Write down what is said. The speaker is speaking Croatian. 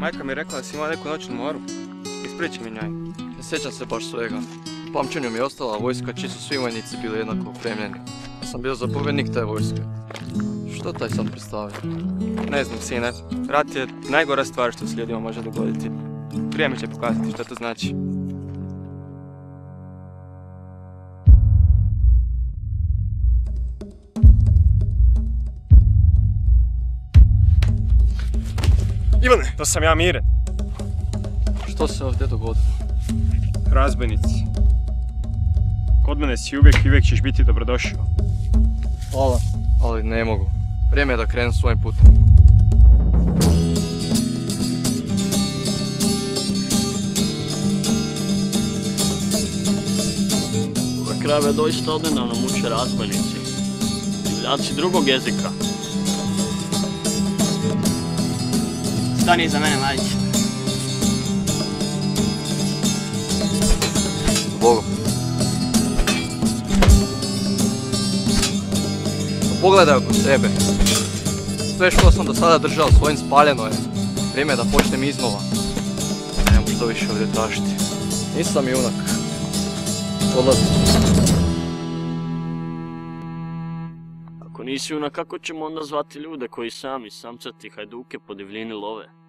Majka mi je rekla da si imao neku noćnu moru. Ispričaj mi njoj. Ne sjećam se baš svega. U pamćenju mi je ostala vojska čiji su svi vojnici bili jednako opremljeni. Ja sam bio zapovjednik te vojske. Što taj sad predstavlja? Ne znam, sine. Rat je najgora stvar što se ljudima može dogoditi. Vrijeme će pokazati što to znači. Ivane, to sam ja Miren. Što se ovdje dogodilo? Razbojnici. Kod mene si uvijek i uvijek ćeš biti dobrodošao. Hvala. Ali ne mogu. Vrijeme je da krenem svojim putem. Ove krave doista odnedavno muče razbojnici. Divljaci drugog jezika. Stani iza mene, mladić. Bogom. Pogledaj oko sebe. Sve što sam do sada držao svojim spaljeno je. Vrijeme je da počnem iznova. Nemam što više ovdje tražiti. Nisam junak. Odlazim. Ako nisi junak, kako ćemo onda zvati ljude koji sami samcati hajduke po divljini love?